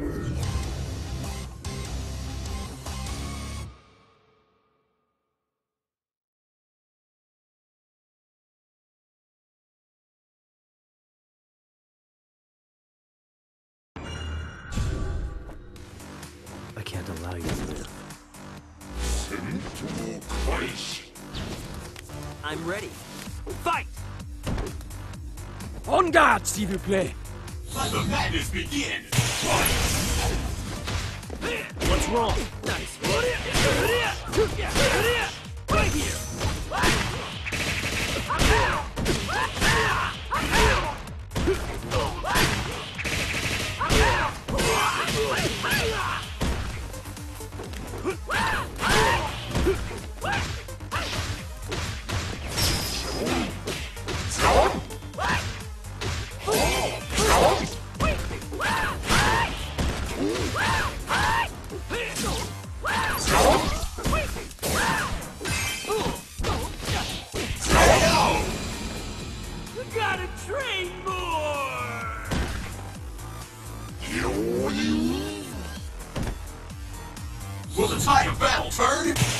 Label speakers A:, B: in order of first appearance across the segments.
A: I can't allow you to live. I'm ready. Fight!
B: En garde, s'il vous plaît.
C: Let the madness begin!
A: What's wrong?
B: Nice. Right here. We gotta train more.
C: Will the tide of battle turn?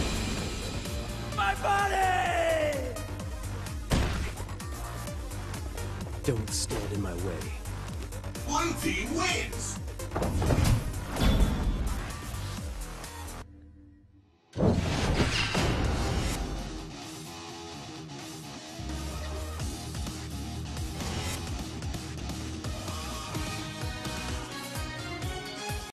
B: body!
A: Don't stand in my way.
C: Blue team wins!